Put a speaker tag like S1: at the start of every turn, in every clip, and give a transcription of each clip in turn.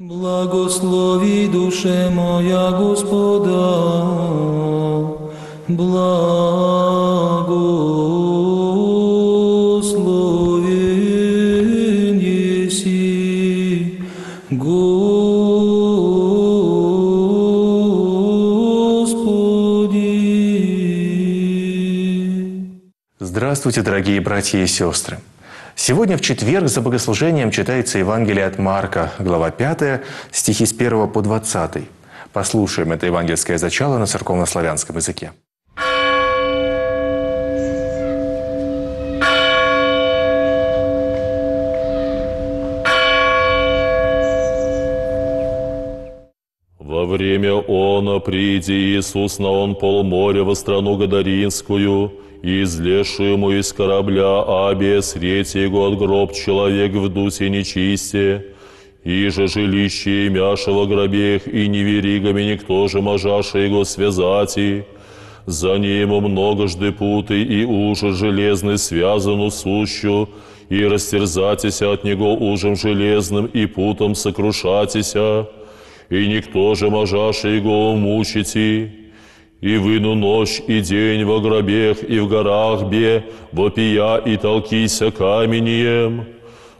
S1: Благослови душе моя Господа, благословен еси, Господи.
S2: Здравствуйте, дорогие братья и сестры! Сегодня в четверг за богослужением читается Евангелие от Марка, глава 5, стихи с 1 по 20. Послушаем это евангельское зачало на церковнославянском языке.
S3: Время она, приди Иисус на он полморя во страну Гадаринскую, и излезший ему из корабля Абия средь его от гроб человек в дусе нечисте, и же жилище имяшего гробех, и не веригами никто же можаше его связати, за ним многожды путы и ужас железный связану сущу, и растерзатися от него ужем железным и путом сокрушатися, и никто же можаше его мучити, и выну ночь и день во гробех и в горах бе, вопия и толкися каменем.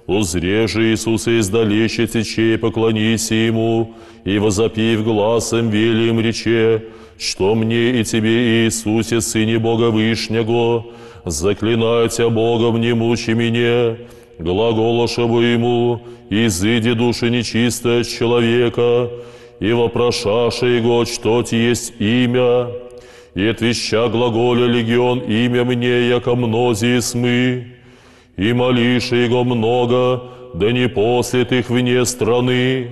S3: Узре же Иисуса издалече тече, поклонися Ему, и возопив глазом велим рече, что мне и тебе, Иисусе, Сыне Бога Вышнего, заклинаю тебя Богом, не мучи меня, глаголошеву Ему, изыди души нечистая человека, и вопрошаше Его, что ти есть имя, и отвеща глаголя легион имя мне, яко мнози смы, и молише Его много, да не послед их вне страны.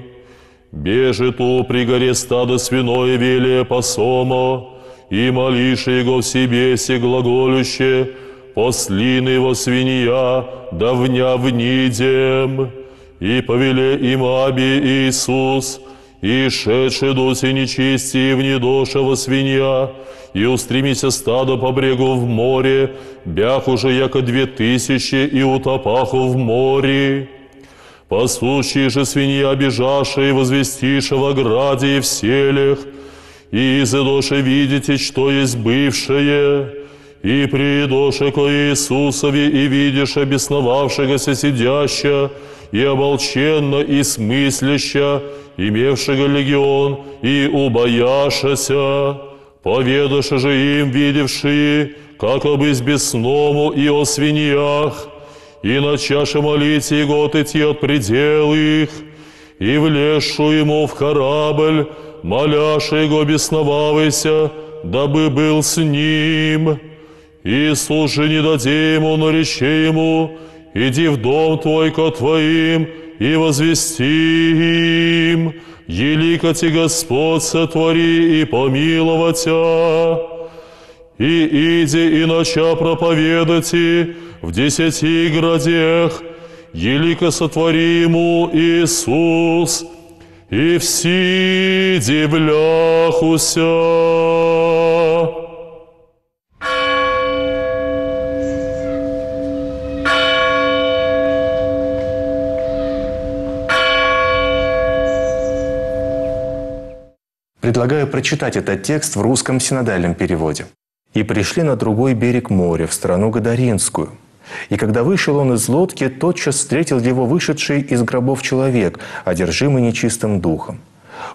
S3: Бежит у при горе стадо свиное велие посомо, и молише Его в себе се глаголюще, послины его свинья, давня в нидем, и повеле им Аби Иисус, и шедший доси нечисти в недошего свинья, и устремися стадо по брегу в море, бях уже яко две тысячи, и утопаху в море. Пасущие же свинья бежавшие, возвестиша в ограде и в селях, и изыдоше видите, что есть бывшее, и придоше ко Иисусове, и видишь обесновавшегося сидяща, и оболченно, и смысляща, имевшего легион, и убояшася, поведаше же им, видевшие, как об избесному и о свиньях, и начаше молить его отойти от предел их, и влезшу ему в корабль, моляше его бесновавайся, дабы был с ним. Иисус же не ему, но рече ему, иди в дом твой ко твоим, и возвести им, елико ти Господь сотвори и помиловатя. И иди и нача проповедати в десяти градях, елико сотвори ему Иисус, и все дивляхуся.
S2: Предлагаю прочитать этот текст в русском синодальном переводе. «И пришли на другой берег моря, в страну Гадаринскую. И когда вышел он из лодки, тотчас встретил его вышедший из гробов человек, одержимый нечистым духом.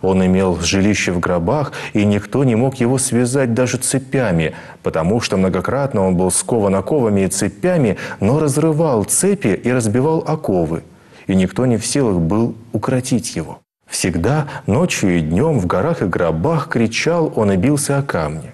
S2: Он имел жилище в гробах, и никто не мог его связать даже цепями, потому что многократно он был скован оковами и цепями, но разрывал цепи и разбивал оковы, и никто не в силах был укротить его. Всегда, ночью и днем, в горах и гробах кричал он и бился о камни.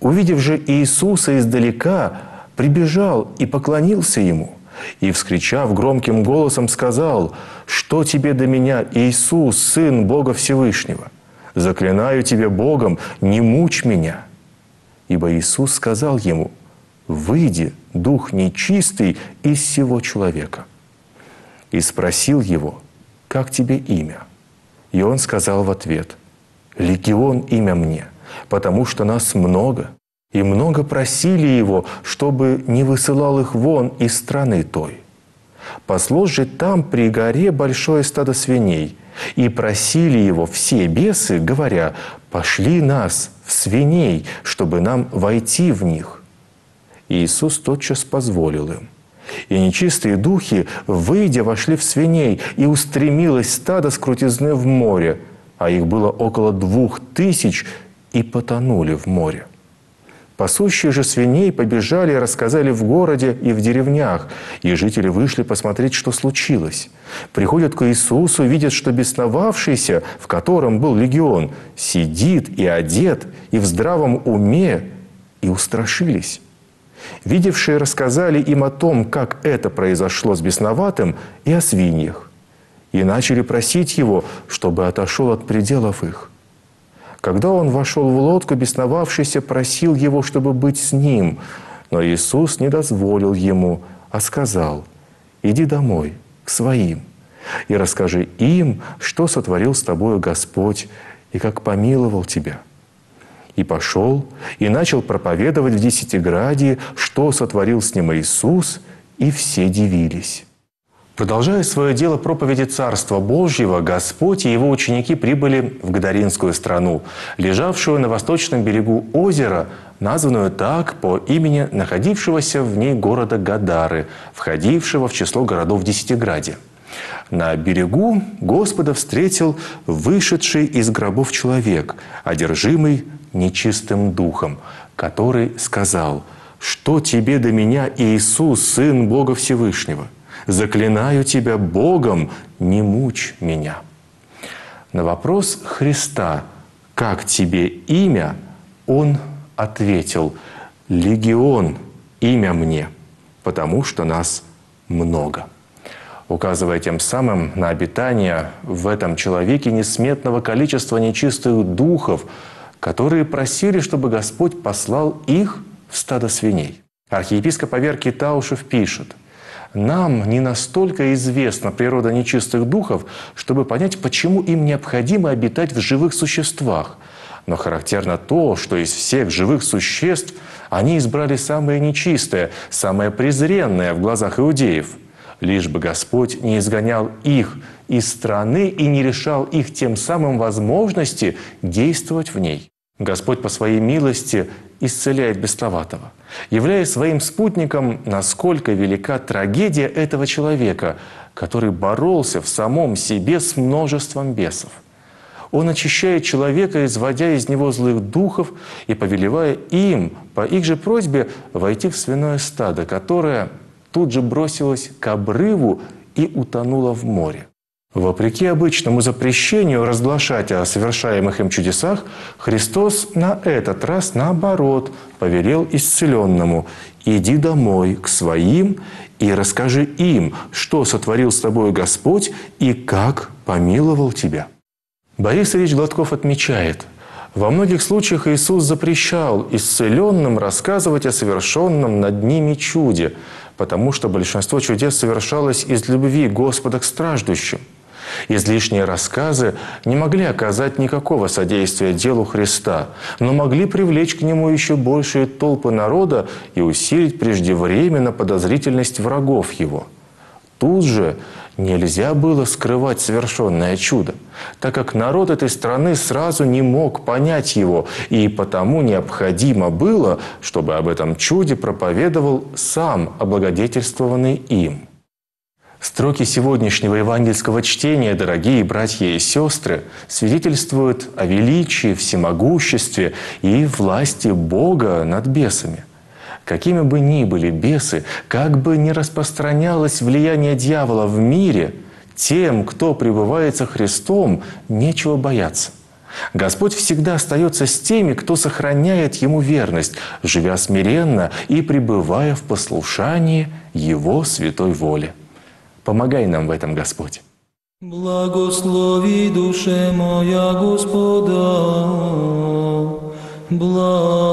S2: Увидев же Иисуса издалека, прибежал и поклонился ему. И, вскричав громким голосом, сказал, «Что тебе до меня, Иисус, Сын Бога Всевышнего? Заклинаю тебе Богом, не мучь меня». Ибо Иисус сказал ему, «Выйди, дух нечистый, из всего человека». И спросил его, «Как тебе имя?» И он сказал в ответ, «Легион имя мне, потому что нас много, и много просили его, чтобы не высылал их вон из страны той. Паслось же там при горе большое стадо свиней, И просили его все бесы, говоря, «Пошли нас в свиней, чтобы нам войти в них». И Иисус тотчас позволил им. И нечистые духи, выйдя, вошли в свиней, и устремилось стадо с крутизны в море, а их было около двух тысяч, и потонули в море. Пасущие же свиней побежали и рассказали в городе и в деревнях, и жители вышли посмотреть, что случилось. Приходят к Иисусу, видят, что бесновавшийся, в котором был легион, сидит и одет, и в здравом уме, и устрашились. Видевшие рассказали им о том, как это произошло с бесноватым, и о свиньях, и начали просить его, чтобы отошел от пределов их. Когда он вошел в лодку, бесновавшийся просил его, чтобы быть с ним, но Иисус не дозволил ему, а сказал, «Иди домой, к своим, и расскажи им, что сотворил с тобою Господь и как помиловал тебя». И пошел, и начал проповедовать в Десятиградии, что сотворил с ним Иисус, и все дивились. Продолжая свое дело проповеди Царства Божьего, Господь и его ученики прибыли в Гадаринскую страну, лежавшую на восточном берегу озера, названную так по имени находившегося в ней города Гадары, входившего в число городов Десятиграде. На берегу Господа встретил вышедший из гробов человек, одержимый нечистым духом, который сказал, «Что тебе до меня, Иисус, Сын Бога Всевышнего?» заклинаю тебя Богом, не мучь меня». На вопрос Христа «Как тебе имя?» Он ответил «Легион – имя мне, потому что нас много» указывая тем самым на обитание в этом человеке несметного количества нечистых духов, которые просили, чтобы Господь послал их в стадо свиней. Архиепископ Аверкий Таушев пишет – нам не настолько известна природа нечистых духов, чтобы понять, почему им необходимо обитать в живых существах. Но характерно то, что из всех живых существ они избрали самое нечистое, самое презренное в глазах иудеев. Лишь бы Господь не изгонял их из страны и не решал их тем самым возможности действовать в ней. Господь по своей милости исцеляет бесноватого, являя своим спутником, насколько велика трагедия этого человека, который боролся в самом себе с множеством бесов. Он очищает человека, изводя из него злых духов и повелевая им, по их же просьбе, войти в свиное стадо, которое тут же бросилось к обрыву и утонуло в море. Вопреки обычному запрещению разглашать о совершаемых им чудесах, Христос на этот раз, наоборот, повелел исцеленному «Иди домой к своим и расскажи им, что сотворил с тобой Господь и как помиловал тебя». Борис Ильич Гладков отмечает, во многих случаях Иисус запрещал исцеленным рассказывать о совершенном над ними чуде, потому что большинство чудес совершалось из любви Господа к страждущим – Излишние рассказы не могли оказать никакого содействия делу Христа, но могли привлечь к нему еще большие толпы народа и усилить преждевременно подозрительность врагов его. Тут же нельзя было скрывать совершенное чудо, так как народ этой страны сразу не мог понять его, и потому необходимо было, чтобы об этом чуде проповедовал сам облагодетельствованный им. Строки сегодняшнего евангельского чтения, дорогие братья и сестры, свидетельствуют о величии, всемогуществе и власти Бога над бесами. Какими бы ни были бесы, как бы ни распространялось влияние дьявола в мире, тем, кто пребывает со Христом, нечего бояться. Господь всегда остается с теми, кто сохраняет Ему верность, живя смиренно и пребывая в послушании Его святой воле. Помогай нам в этом, Господь.
S1: Благослови душе моя Господа, благослови.